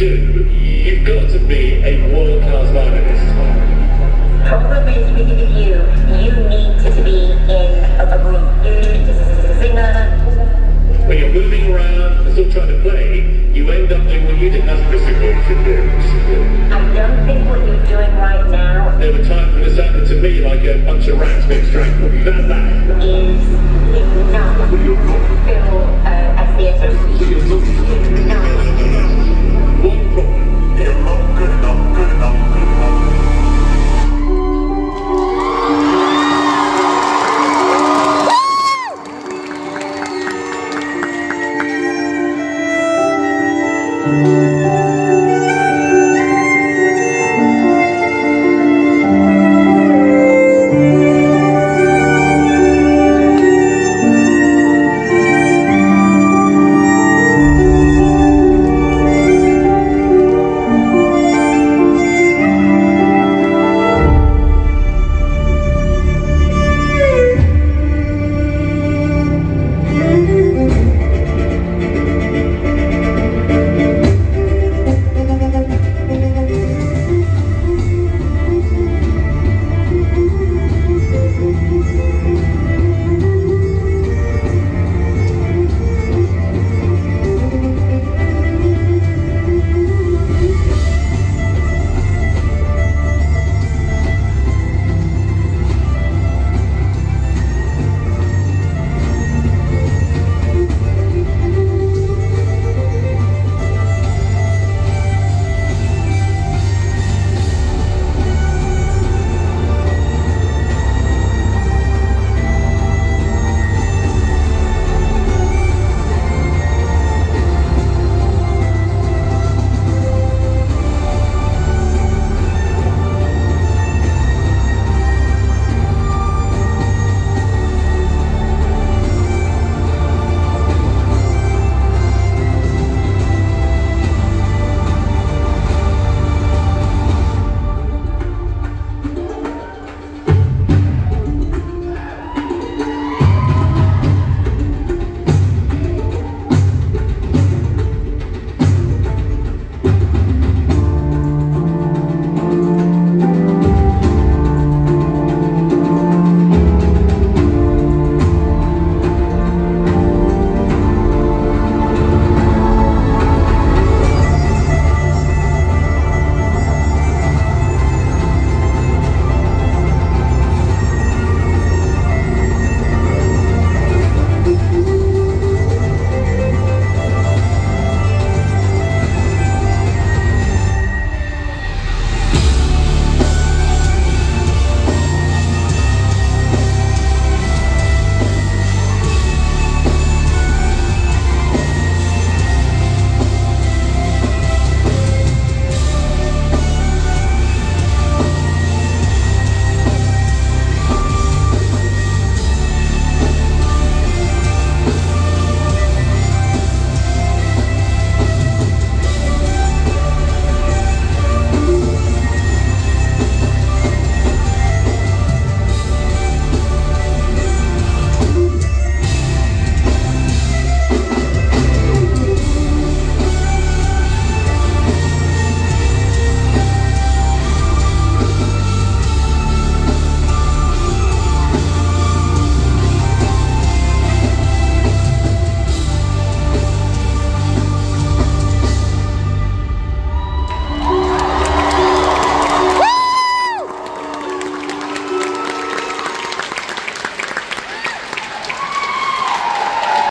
you do, you've got to be a world-class violinist. Problem is with you, you need to be in a group. You need to sing a When you're moving around and still trying to play, you end up doing what you did. That's basically what you should do. I don't think what you're doing right now There were times when it sounded to me like a bunch of rats being strangled. That, that Música